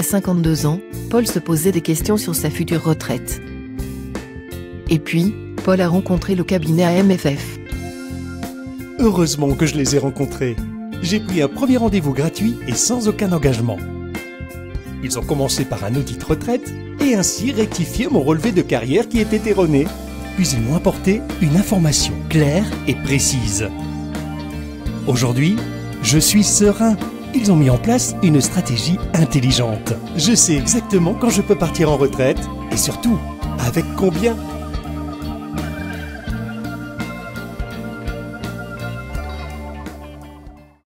À 52 ans, Paul se posait des questions sur sa future retraite. Et puis, Paul a rencontré le cabinet AMFF. Heureusement que je les ai rencontrés. J'ai pris un premier rendez-vous gratuit et sans aucun engagement. Ils ont commencé par un audit retraite et ainsi rectifié mon relevé de carrière qui était erroné. Puis ils m'ont apporté une information claire et précise. Aujourd'hui, je suis serein. Ils ont mis en place une stratégie intelligente. Je sais exactement quand je peux partir en retraite et surtout avec combien